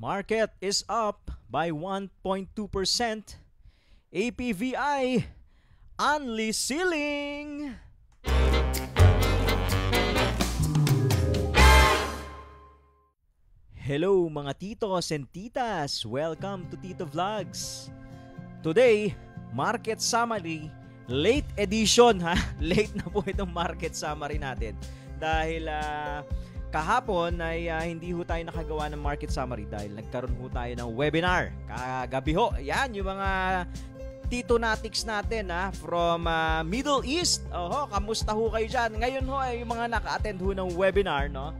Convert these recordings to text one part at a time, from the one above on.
Market is up by 1.2%. APVI only ceiling. Hello mga titos and titas! Welcome to Tito Vlogs! Today, market summary, late edition ha. Late na po itong market summary natin dahil uh, kahapon ay uh, hindi ho tayo nakagawa ng market summary dahil nagkaroon ho tayo ng webinar. Kagabi ho, yan yung mga Tito Natics natin ha, from uh, Middle East. Oho, kamusta ho kayo dyan? Ngayon ho ay yung mga naka-attend ho ng webinar, no?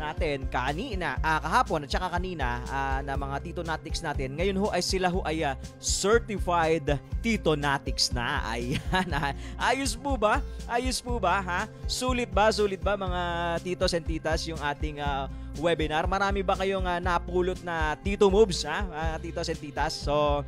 Natin kanina, uh, kahapon at saka kanina uh, na mga Tito Natics natin. Ngayon ho ay sila ho ay uh, certified Tito Natics na. Ayan. Ayos po ba? Ayos po ba ha? Sulit ba? Sulit ba mga titos and titas yung ating uh, webinar? Marami ba kayong uh, napulot na Tito moves ha? Uh, titos and titas. So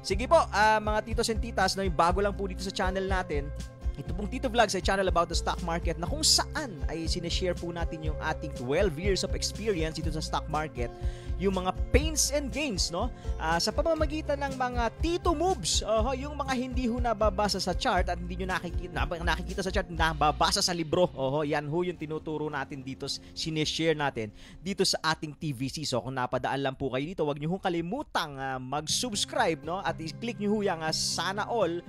Sige po, uh, mga titos and titas, no, bago lang po dito sa channel natin, ito pong Tito Vlogs ay channel about the stock market na kung saan ay sineshare po natin yung ating 12 years of experience dito sa stock market, yung mga pains and gains, no? Uh, sa pamamagitan ng mga Tito moves, uh, yung mga hindi ho nababasa sa chart at hindi nyo nakikita, nakikita sa chart, nababasa sa libro. Oh, yan ho yung tinuturo natin dito, sineshare natin dito sa ating TVC. So kung napadaan lang po kayo dito, wag nyo hong kalimutang uh, mag-subscribe, no? At i-click nyo ho yung uh, sana all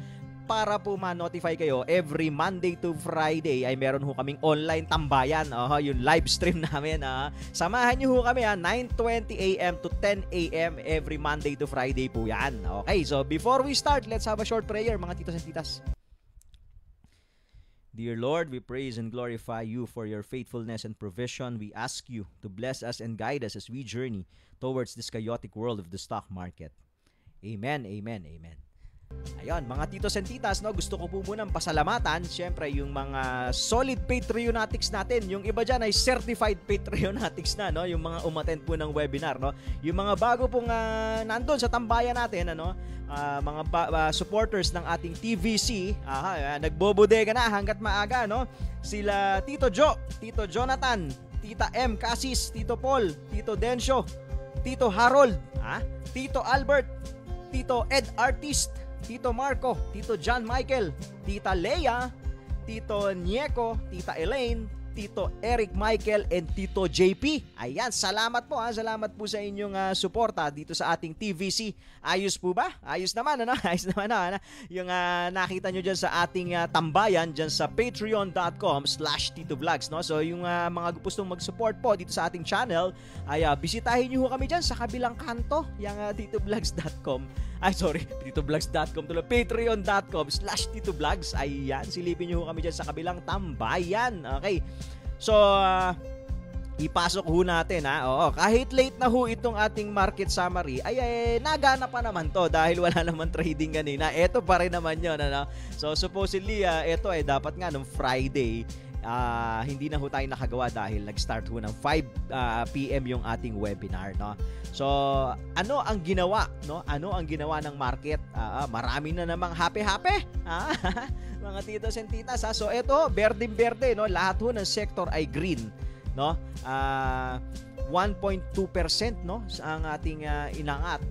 para po ma-notify kayo every Monday to Friday ay meron ho kaming online tambayan. Oh, yung live stream namin. Uh. Samahan niyo ho kami ha, 9:20 AM to 10 AM every Monday to Friday po 'yan. Okay, so before we start, let's have a short prayer mga titos and titas. Dear Lord, we praise and glorify you for your faithfulness and provision. We ask you to bless us and guide us as we journey towards this chaotic world of the stock market. Amen, amen, amen. Ayun, mga titos and titas, no, gusto ko po munang pasalamatan, syempre, yung mga solid Patreonatics natin. Yung iba dyan ay certified Patreonatics na, no, yung mga umattend po ng webinar, no. Yung mga bago pong uh, nandun sa tambayan natin, ano, uh, mga ba- uh, supporters ng ating TVC, aha, uh, nagbobodega na hanggat maaga, no. Sila Tito Jo, Tito Jonathan, Tita M. Casis, Tito Paul, Tito Densyo, Tito Harold, ha? Tito Albert, Tito Ed Artist, Tito Marco, Tito John Michael, Tita Leia, Tito Nieko, Tita Elaine, Tito Eric Michael and Tito JP. Ayan, salamat po ha. Salamat po sa inyong uh, suporta dito sa ating TVC. Ayos po ba? Ayos naman ano? Ayos naman ano? Yung uh, nakita nyo dyan sa ating uh, tambayan dyan sa patreon.com slash titoblogs. No? So yung uh, mga gustong mag-support po dito sa ating channel ay uh, bisitahin nyo kami dyan sa kabilang kanto yung uh, titoblogs.com ay sorry, titoblogs.com tuloy, patreon.com slash titoblogs. Ayan, silipin nyo kami dyan sa kabilang tambayan. Okay. So, uh, ipasok ho natin ha. Oo, kahit late na ho itong ating market summary, ay, ay nagana pa naman to dahil wala naman trading kanina. Ito pa rin naman 'yon ano. So supposedly uh, ito ay dapat nga nung Friday uh, hindi na ho tayo nakagawa dahil nag-start ho ng 5 uh, PM yung ating webinar no. So ano ang ginawa no? Ano ang ginawa ng market? Uh, marami na namang happy-happy. Ah, mga titos and titas ha. So eto, berdeng-berde no, lahat ho ng sector ay green no. Uh, 1.2% no ang ating uh, inangat.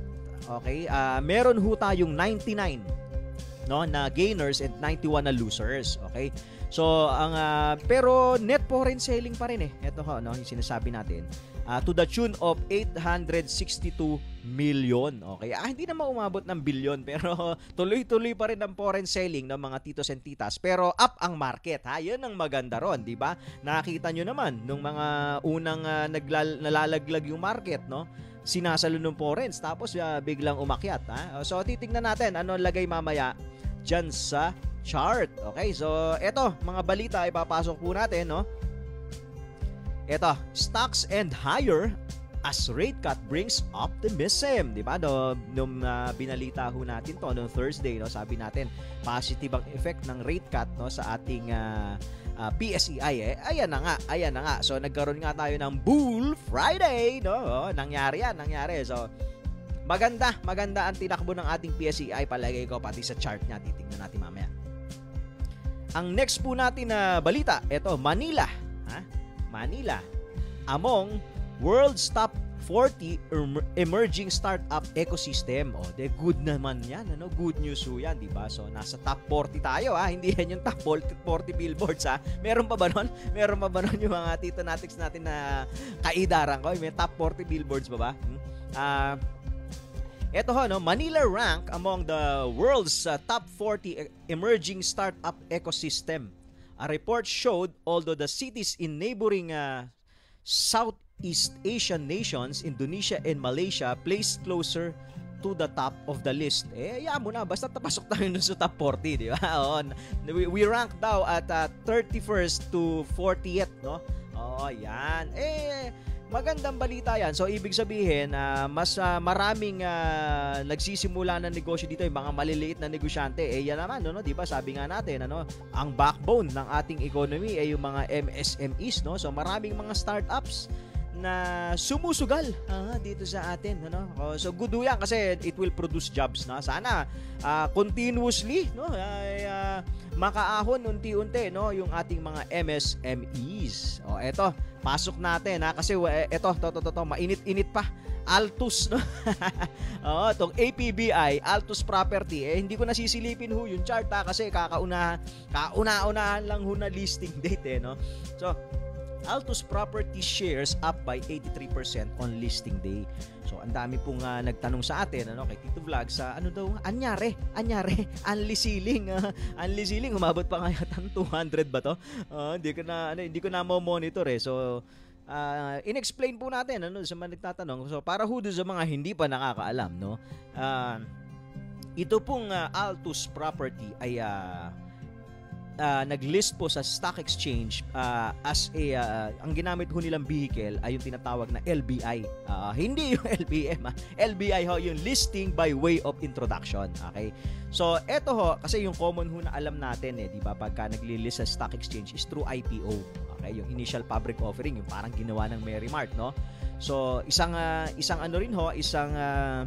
Okay? Uh, meron ho tayong 99 no na gainers and 91 na losers. Okay? So, ang uh, pero net foreign selling pa rin eh. Ito ho, no, yung sinasabi natin. Uh, to the tune of 862 million. Okay? Ah, hindi na maumabot ng bilyon pero tuloy-tuloy pa rin ang foreign selling ng mga titos and titas. Pero up ang market, ha? 'Yun ang maganda ron, 'di ba? Nakita nyo naman nung mga unang uh, naglal- nalalaglag yung market, no? Sinasalo ng foreigns tapos uh, biglang umakyat, ha? So titingnan natin ano lagay mamaya diyan sa chart. Okay, so eto, mga balita ay papasok po natin, no? Eto, stocks and higher as rate cut brings optimism, 'di ba? No, nung uh, binalita ho natin 'to noong Thursday, no, sabi natin positive ang effect ng rate cut no sa ating uh, uh, PSEI eh. Ayan na nga, ayan na nga. So nagkaroon nga tayo ng Bull Friday, no? Oh, nangyari yan, nangyari. So maganda, maganda ang tinakbo ng ating PSEI palagay ko pati sa chart niya titingnan natin mamaya. Ang next po natin na balita, ito, Manila. Manila. Among world's top 40 em- emerging startup ecosystem. O, de good naman yan, ano? Good news yan, di ba? So, nasa top 40 tayo, ha? Hindi yan yung top 40, 40 billboards, ha? Meron pa ba nun? Meron pa ba nun yung mga tito natics natin na kaidaran ko? May top 40 billboards ba ba? Hmm? Ah... Uh, ito ho, no, Manila rank among the world's uh, top 40 e- emerging startup ecosystem. A report showed although the cities in neighboring uh, Southeast Asian nations, Indonesia and Malaysia placed closer to the top of the list. Eh, ya mo na, basta tapasok tayo dun sa top 40, di ba? Oh, we, we rank daw at uh, 31st to 40th, no? Oh, yan. Eh, magandang balita yan. So ibig sabihin, uh, mas uh, maraming uh, nagsisimula ng negosyo dito, yung mga maliliit na negosyante. Eh yan naman, no, no, 'di ba? Sabi nga natin, ano, ang backbone ng ating economy ay yung mga MSMEs, no? So maraming mga startups na sumusugal uh, dito sa atin ano? Oh, so good yan kasi it will produce jobs na. Sana uh, continuously no? Ay uh, makaahon unti-unti no? Yung ating mga MSMEs oh eto pasok natin ha kasi eto to to to, to mainit-init pa. Altus no? Oh tong APBI Altus Property. Eh hindi ko nasisilipin ho yung chart ha kasi kakauna kauna-unahan lang ho na listing date eh no? So Altus Property shares up by 83% on listing day. So ang dami pong uh, nagtanong sa atin ano kay Tito Vlog sa ano daw anyare, anyare, unli ceiling, uh, unli ceiling umabot pa nga yata 200 ba to? Uh, hindi ko na ano, hindi ko na mo monitor eh. So uh, inexplain po natin ano sa mga nagtatanong. So para ho sa mga hindi pa nakakaalam no. Uh, ito pong uh, Altus Property ay uh, uh, nag-list po sa stock exchange uh, as a uh, ang ginamit ho nilang vehicle ay yung tinatawag na LBI. Uh, hindi yung LBM, ha? LBI ho yung listing by way of introduction. Okay? So, eto ho kasi yung common ho na alam natin eh, 'di ba? Pagka nagli-list sa stock exchange is through IPO. Okay? Yung initial public offering, yung parang ginawa ng Merrimart, no? So, isang uh, isang ano rin ho, isang uh,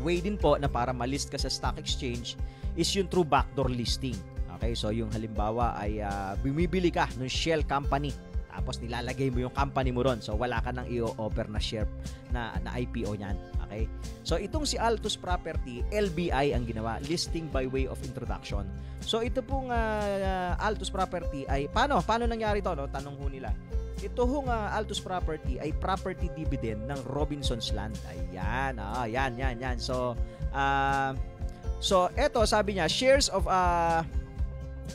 way din po na para ma-list ka sa stock exchange is yung through backdoor listing. Okay, so yung halimbawa ay uh, bumibili ka ng shell company tapos nilalagay mo yung company mo ron. So wala ka nang i-offer na share na, na IPO niyan. Okay? So itong si Altus Property, LBI ang ginawa, listing by way of introduction. So ito pong uh, Altus Property ay paano paano nangyari to no? Tanong ho nila. Ito hong uh, Altus Property ay property dividend ng Robinson's Land. Ayan, ah, yan, yan, yan. So, uh, so eto sabi niya, shares of uh,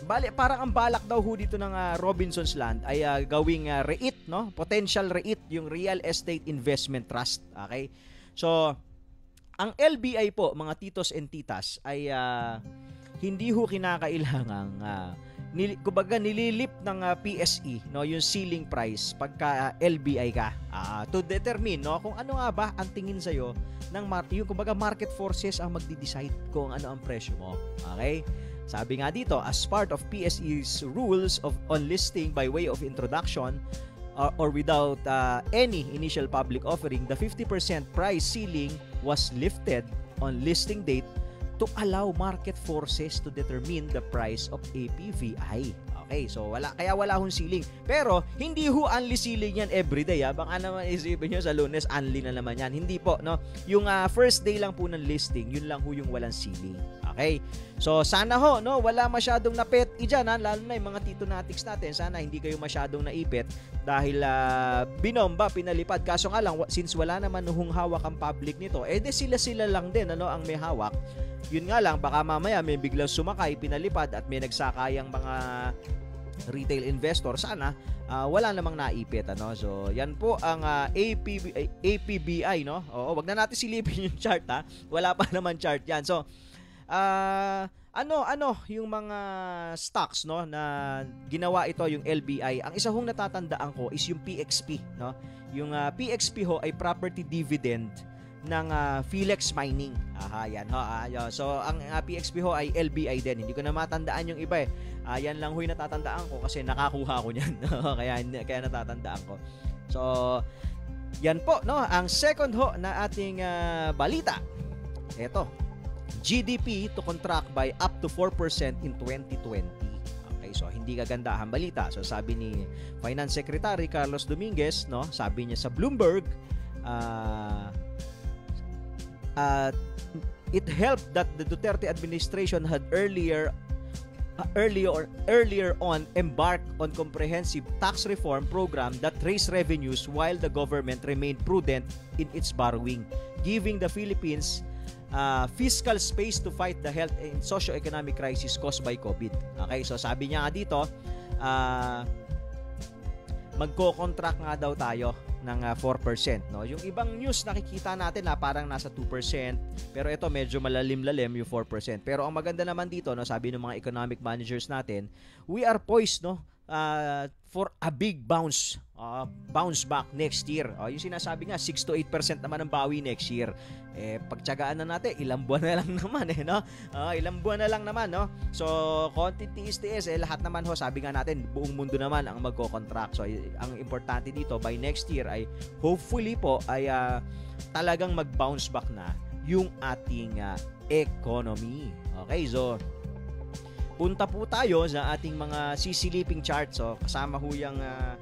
Bali, parang ang balak daw ho dito ng uh, Robinson's Land ay uh, gawing uh, REIT, no? Potential REIT, yung Real Estate Investment Trust. Okay? So, ang LBI po, mga titos and titas, ay uh, hindi ho kinakailangang uh, nil, kumbaga nililip ng uh, PSE no yung ceiling price pagka uh, LBI ka uh, to determine no kung ano nga ba ang tingin sa iyo ng mar- yung kumbaga market forces ang magdi-decide kung ano ang presyo mo okay sabi nga dito, as part of PSE's rules of on listing by way of introduction uh, or without uh, any initial public offering, the 50% price ceiling was lifted on listing date to allow market forces to determine the price of APVI. Okay, so wala kaya wala hong ceiling. Pero hindi ho unli ceiling yan everyday ha. Baka naman isipin niyo sa Lunes unli na naman yan. Hindi po, no. Yung uh, first day lang po ng listing, yun lang ho yung walang ceiling. Okay? So sana ho, no, wala masyadong napet diyan ha, lalo na yung mga tito natics natin. Sana hindi kayo masyadong naipit dahil uh, binomba, pinalipad. Kaso nga lang since wala naman hong hawak ang public nito, eh de sila-sila lang din ano ang may hawak. Yun nga lang, baka mamaya may biglang sumakay, pinalipad at may nagsakayang mga retail investor sana uh, wala namang naipit ano so yan po ang uh, ah, APB, APBI no oo wag na natin silipin yung chart ha wala pa naman chart yan so uh, ano ano yung mga stocks no na ginawa ito yung LBI ang isa hong natatandaan ko is yung PXP no yung uh, PXP ho ay property dividend ng uh, Felix Mining. Aha, yan ho. Ah, so ang uh, PXP ho ay LBI din. Hindi ko na matandaan yung iba eh. Uh, yan lang ho natatandaan ko kasi nakakuha ko niyan. kaya kaya natatandaan ko. So yan po no, ang second ho na ating uh, balita. Ito. GDP to contract by up to 4% in 2020. Okay, so hindi kagandahan balita. So sabi ni Finance Secretary Carlos Dominguez, no, sabi niya sa Bloomberg, uh, uh, it helped that the Duterte administration had earlier uh, earlier earlier on embarked on comprehensive tax reform program that raised revenues while the government remained prudent in its borrowing, giving the Philippines uh, fiscal space to fight the health and socio-economic crisis caused by COVID. Okay, so sabi niya nga dito, uh, magko-contract nga daw tayo ng uh, ah, 4%. No? Yung ibang news nakikita natin na parang nasa 2%, pero ito medyo malalim-lalim yung 4%. Pero ang maganda naman dito, no, sabi ng mga economic managers natin, we are poised no, uh, for a big bounce uh, bounce back next year. Uh, yung sinasabi nga 6 to 8% naman ang bawi next year. Eh pagtiyagaan na natin, ilang buwan na lang naman eh no. Uh, ilang buwan na lang naman no. So konti tiis-tiis eh lahat naman ho sabi nga natin buong mundo naman ang magko-contract. So ang importante dito by next year ay hopefully po ay uh, talagang mag-bounce back na yung ating uh, economy. Okay, so punta po tayo sa ating mga sisiliping charts. So, kasama ho yung uh,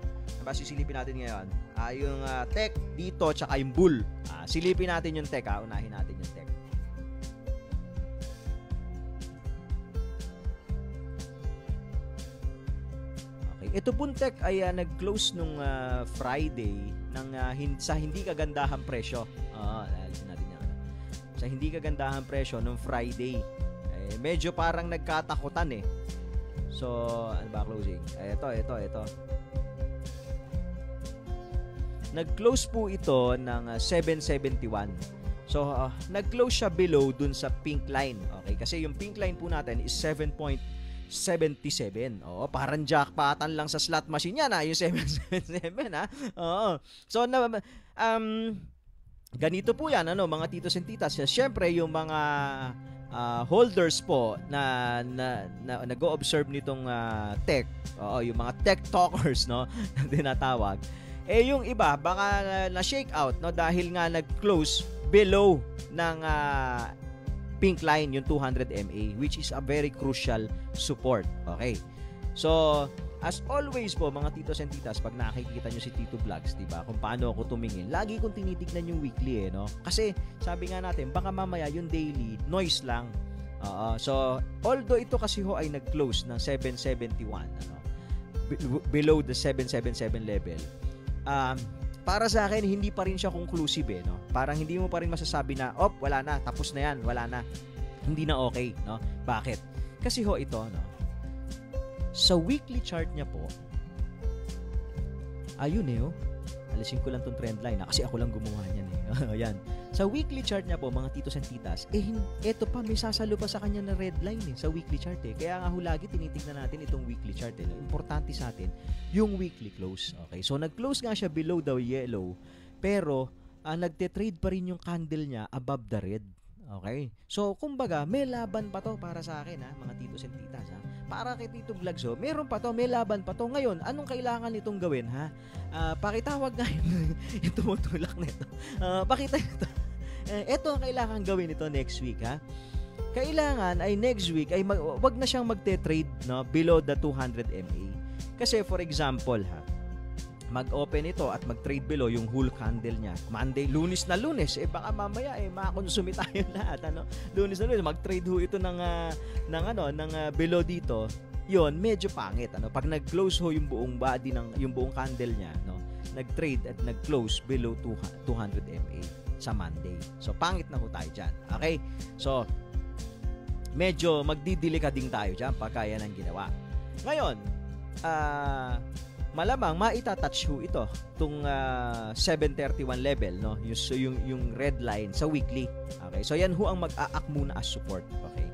ba sisilipin natin ngayon? Uh, yung uh, tech dito tsaka yung bull. Uh, silipin natin yung tech ha. Unahin natin yung tech. Okay. Ito pong tech ay uh, nag-close nung uh, Friday ng uh, hin- sa hindi kagandahan presyo. Uh, natin yan. Sa hindi kagandahan presyo nung Friday eh, medyo parang nagkatakutan eh. So, ano ba closing? Eh, ito, ito, ito. Nag-close po ito ng 771. Ah, so, uh, nag-close siya below dun sa pink line. Okay? Kasi yung pink line po natin is 7.77. Oo, parang jackpotan lang sa slot machine yan ha, yung 777 ha. Oo. So, na, um, ganito po yan, ano, mga titos and titas. Siyempre, yung mga uh, holders po na, na, na nag-observe nitong uh, tech, oo, yung mga tech talkers no, na tinatawag, eh yung iba baka na, shake out no dahil nga nag-close below ng uh, pink line yung 200 MA which is a very crucial support. Okay. So, As always po, mga titos and titas, pag nakikita nyo si Tito Vlogs, di ba, kung paano ako tumingin, lagi kong tinitignan yung weekly eh, no? Kasi, sabi nga natin, baka mamaya yung daily, noise lang. Uh, so, although ito kasi ho ay nag-close ng 771, ano, below the 777 level, um, para sa akin, hindi pa rin siya conclusive eh, no? Parang hindi mo pa rin masasabi na, op, wala na, tapos na yan, wala na. Hindi na okay, no? Bakit? Kasi ho ito, no? Sa weekly chart niya po, ayun eh, oh. Alisin ko lang tong trend line ha, kasi ako lang gumawa niyan eh. Ayan. Sa weekly chart niya po, mga titos and titas, eh, eto pa, may sasalo pa sa kanya na red line eh, sa weekly chart eh. Kaya nga hulagi, tinitignan natin itong weekly chart eh. Importante sa atin, yung weekly close. Okay, so nag-close nga siya below the yellow, pero uh, nagte-trade pa rin yung candle niya above the red. Okay? So, kumbaga, may laban pa to para sa akin, ha, mga titos and titas. Ha? Para kay Tito Vlogso, meron pa to, may laban pa to. Ngayon, anong kailangan nitong gawin, ha? Uh, pakitawag nga yung tumutulak nito. Uh, pakita nito. Uh, ito ang kailangan gawin nito next week, ha? Kailangan ay next week ay mag, wag na siyang magte-trade no below the 200 MA. Kasi for example ha, mag-open ito at mag-trade below yung whole candle niya. Monday, lunes na lunes, eh baka mamaya eh makakonsumi tayo lahat ano. Lunes na lunes mag-trade ho ito ng uh, ng ano, ng uh, below dito. 'Yon, medyo pangit ano. Pag nag-close ho yung buong body ng yung buong candle niya, no. Nag-trade at nag-close below 200 MA sa Monday. So pangit na ho tayo diyan. Okay? So medyo magdidelikading tayo diyan pagka yan ang ginawa. Ngayon, ah uh, malamang maitatouch ho ito tung uh, 731 level no yung, yung yung red line sa weekly okay so yan ho ang mag-aak muna as support okay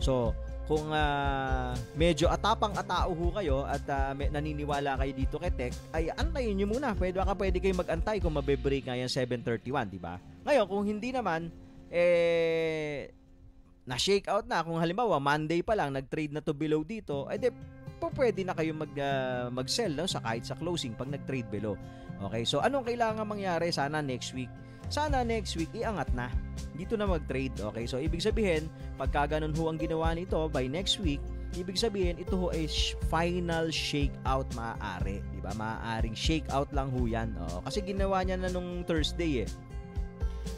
so kung uh, medyo atapang atao ho kayo at uh, may, naniniwala kayo dito kay Tech, ay antayin niyo muna. Pwede ka pwede kayo magantay kung mabe-break nga yung 731, di ba? Ngayon, kung hindi naman, eh, na-shake out na. Kung halimbawa, Monday pa lang, nag-trade na to below dito, eh, de, po pwede na kayo mag, uh, mag-sell no, sa kahit sa closing pag nag-trade below. Okay, so anong kailangan mangyari sana next week? Sana next week iangat na. Dito na mag-trade. Okay, so ibig sabihin, pagka ganun ho ang ginawa nito by next week, Ibig sabihin, ito ho ay final shakeout maaari. Di ba? Maaaring shakeout lang ho yan. Oo, kasi ginawa niya na nung Thursday eh.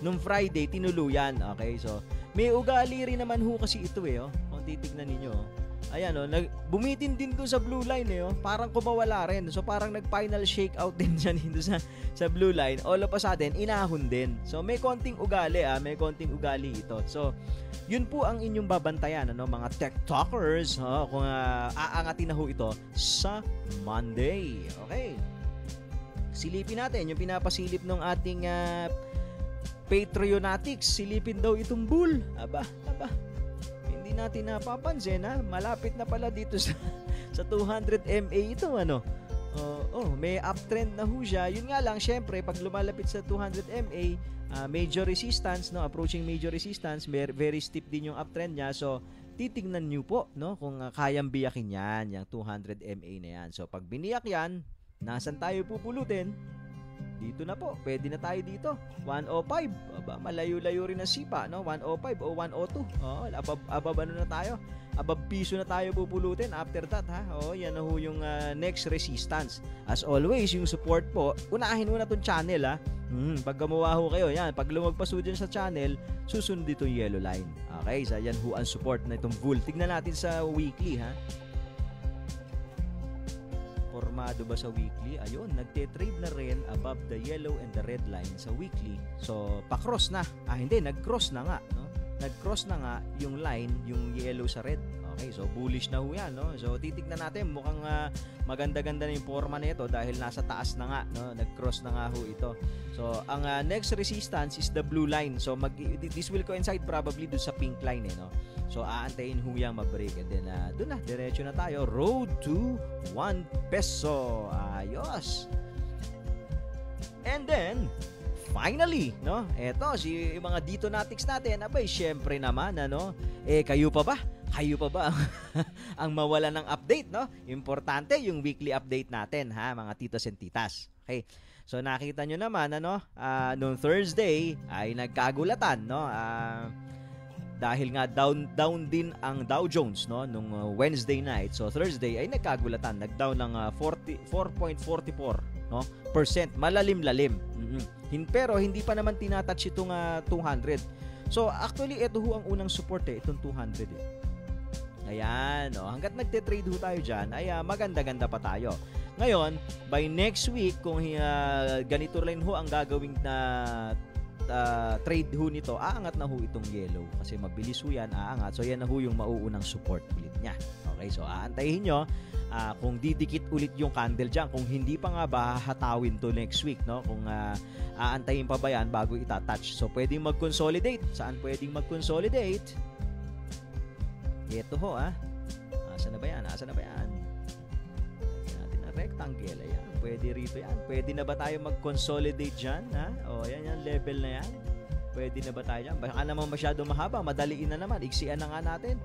Nung Friday, tinuluyan. Okay, so may ugali rin naman ho kasi ito eh. Oh. Kung titignan ninyo. Oh. Ayan oh, nag, bumitin din doon sa blue line eh. Oh. Parang kumawala rin. So parang nag-final shakeout din siya dito sa, sa blue line. All of a sudden, inahon din. So may konting ugali ah. May konting ugali ito. So yun po ang inyong babantayan, ano, mga tech talkers, ha, kung uh, aangatin na ho ito sa Monday. Okay. Silipin natin yung pinapasilip ng ating uh, Patreonatics. Silipin daw itong bull. Aba, aba. Natin napapansin ha. Malapit na pala dito sa sa 200 MA ito ano. Uh, oh, may uptrend na ho siya. Yun nga lang, syempre, pag lumalapit sa 200 MA, uh, major resistance, no, approaching major resistance, very, very steep din yung uptrend niya. So, titingnan niyo po, no, kung uh, kayang biyakin yan, yung 200 MA na yan. So, pag biniyak yan, nasan tayo pupulutin? Dito na po, pwede na tayo dito. 105. Aba, malayo-layo rin ang sipa, no? 105 o 102. Oh, abab, abab ano na tayo? Abab piso na tayo pupulutin after that, ha? Oh, yan na ho yung uh, next resistance. As always, yung support po, unahin mo na tong channel, ha? Hmm, pag gumawa ho kayo, yan, pag lumagpas ho dyan sa channel, susunod itong yellow line. Okay, so yan ho ang support na itong bull. Tignan natin sa weekly, ha? Formado ba sa weekly? Ayun, nagte-trade na rin above the yellow and the red line sa weekly. So, pa-cross na. Ah, hindi, nag-cross na nga. No? Nag-cross na nga yung line, yung yellow sa red. Okay, so bullish na ho yan, no? So titignan natin, mukhang uh, maganda-ganda na yung forma nito dahil nasa taas na nga, no? Nag-cross na nga ho ito. So ang uh, next resistance is the blue line. So mag this will coincide probably do sa pink line eh, no? So aantayin ho yang ma-break and then uh, doon na diretso na tayo road to 1 peso. Ayos. And then finally, no? Eto si mga dito natics natin, abay syempre naman ano, eh kayo pa ba? Kayo pa ba ang mawala ng update, no? Importante yung weekly update natin, ha, mga titos and titas. Okay. So nakita nyo naman ano, uh, noong Thursday ay nagkagulatan, no? Uh, dahil nga down down din ang Dow Jones no nung uh, Wednesday night. So Thursday ay nagkagulatan, nagdown ng uh, 40 4.44 no percent malalim-lalim. Mm-hmm. Pero hindi pa naman tinatouch itong uh, 200. So actually ito ho ang unang support eh, itong 200 eh. Ayan, oh, hanggat nagte-trade ho tayo dyan, ay uh, maganda-ganda pa tayo. Ngayon, by next week, kung uh, ganito rin ho ang gagawing na uh, trade ho nito, aangat na ho itong yellow. Kasi mabilis ho yan, aangat. So yan na ho yung mauunang support ulit niya. Okay, so aantayin nyo uh, kung didikit ulit yung candle dyan. Kung hindi pa nga ba hatawin to next week, no? Kung uh, aantayin pa ba yan bago itatouch. So pwedeng mag-consolidate. Saan pwedeng mag-consolidate? Ito ho ah. Asa na ba yan? Asa na ba yan? Lagyan natin na rectangle. Ayan. Pwede rito yan. Pwede na ba tayo mag-consolidate dyan? Ha? O, yan yan. Level na yan. Pwede na ba tayo dyan? Baka naman masyado mahaba. Madaliin na naman. Iksian na nga natin.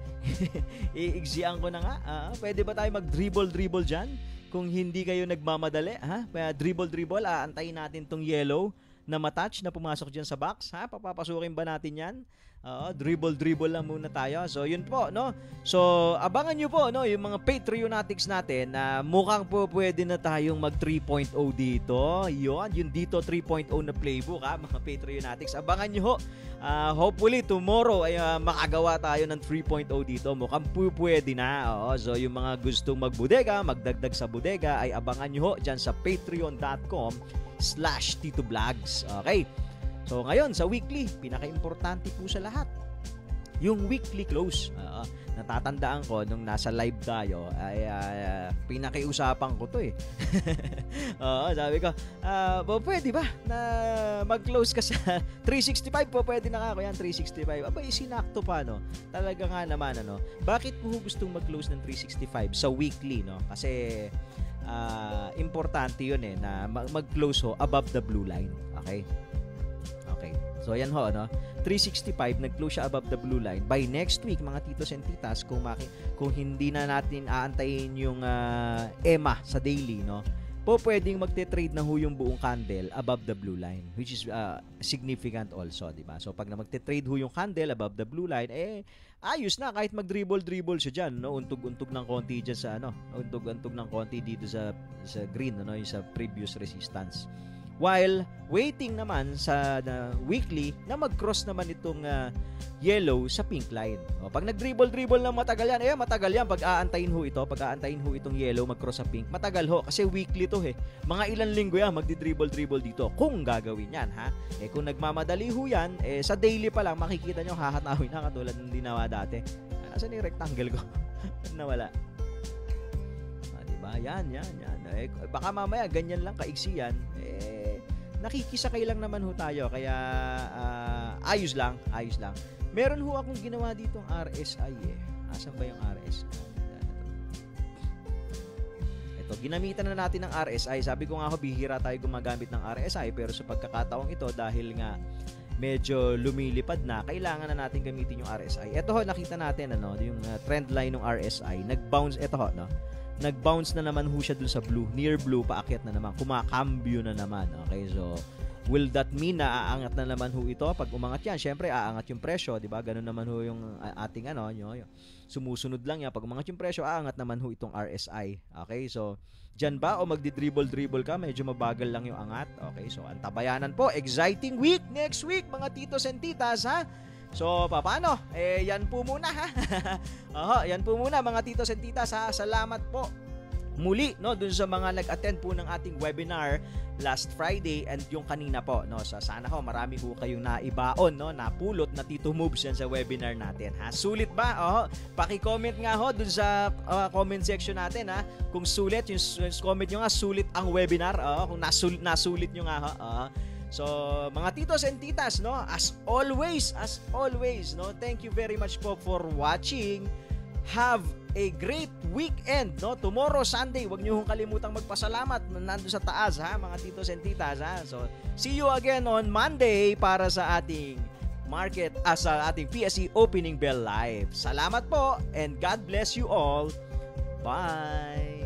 Iiksian ko na nga. Uh, pwede ba tayo mag-dribble-dribble dyan? Kung hindi kayo nagmamadali, ha? Dribble-dribble, aantayin natin tong yellow na matouch na pumasok dyan sa box. Ha? Papapasukin ba natin yan? Oo, dribble-dribble lang muna tayo. So, yun po, no? So, abangan nyo po, no? Yung mga Patreonatics natin na mukhang po pwede na tayong mag 3.0 dito. Yun, yung dito 3.0 na playbook, ha? Mga Patreonatics. Abangan nyo ho. Uh, hopefully, tomorrow ay uh, makagawa tayo ng 3.0 dito. Mukhang po pwede na. Oo, so, yung mga gustong magbudega, magdagdag sa bodega, ay abangan nyo ho dyan sa patreon.com slash Tito Vlogs. Okay? So ngayon sa weekly, pinaka-importante po sa lahat, yung weekly close. Uh, natatandaan ko nung nasa live tayo ay uh, pinakiusapan ko to eh. Oo, sabi ko, uh, po, pwede ba na mag-close ka sa 365 po? Pwede na ako yan, 365. Aba, isinakto pa, no? Talaga nga naman, ano? Bakit ko gustong mag-close ng 365 sa weekly, no? Kasi uh, importante yun eh, na mag-close ho above the blue line. Okay? So ayan ho, no? 365 nag-close siya above the blue line. By next week, mga titos and titas, kung maki, kung hindi na natin aantayin yung uh, EMA sa daily, no? po pwedeng magte-trade na ho yung buong candle above the blue line which is uh, significant also, di ba? So pag na magte-trade ho yung candle above the blue line, eh ayos na kahit mag-dribble-dribble siya diyan, no? Untog-untog ng konti diyan sa ano, untog-untog ng konti dito sa sa green, no, yung sa previous resistance. While waiting naman sa na weekly na mag-cross naman itong uh, yellow sa pink line. O, pag nag-dribble-dribble lang matagal yan, eh matagal yan pag aantayin ho ito, pag aantayin ho itong yellow mag-cross sa pink, matagal ho kasi weekly to eh. Mga ilang linggo yan magdi-dribble-dribble dito kung gagawin yan ha. Eh kung nagmamadali ho yan, eh sa daily pa lang makikita nyo hahatawin na katulad ng dinawa dati. Nasaan yung rectangle ko? Nawala. Ah, diba? Yan, yan, yan. Eh, baka mamaya ganyan lang kaiksi yan. Eh, nakikisakay lang naman ho tayo kaya uh, ayos lang, ayos lang. Meron ho akong ginawa dito ang RSI eh. Asan ba yung RSI? Ito, ginamitan na natin ng RSI. Sabi ko nga ho, bihira tayo gumagamit ng RSI pero sa pagkakataong ito dahil nga medyo lumilipad na, kailangan na natin gamitin yung RSI. Ito ho, nakita natin ano, yung uh, trend line ng RSI, nag-bounce ito ho, no? Nag-bounce na naman ho siya dun sa blue. Near blue, paakyat na naman. Kumakambyo na naman. Okay, so will that mean na aangat na naman ho ito? Pag umangat yan, syempre aangat yung presyo, di ba? Ganun naman ho yung ating ano, yung, yung sumusunod lang yan. Pag umangat yung presyo, aangat naman ho itong RSI. Okay, so Diyan ba o magdi-dribble-dribble ka? Medyo mabagal lang yung angat. Okay, so antabayanan po. Exciting week next week mga titos and titas ha. So, paano? Eh, yan po muna ha. Oho, yan po muna mga titos and titas ha. Salamat po muli no dun sa mga nag-attend po ng ating webinar last Friday and yung kanina po no sa sana ho marami ho kayong naibaon no napulot na Tito Moves yan sa webinar natin ha sulit ba oh paki-comment nga ho dun sa uh, comment section natin ha kung sulit yung, yung comment nyo nga sulit ang webinar oh kung nasul, nasulit nyo nga ho oh. So, mga titos and titas, no, as always, as always, no, thank you very much po for watching. Have a great weekend, no? Tomorrow, Sunday, wag niyo hong kalimutang magpasalamat nando sa taas, ha, mga titos and titas, ha? So, see you again on Monday para sa ating market, as uh, sa ating PSE Opening Bell Live. Salamat po and God bless you all. Bye!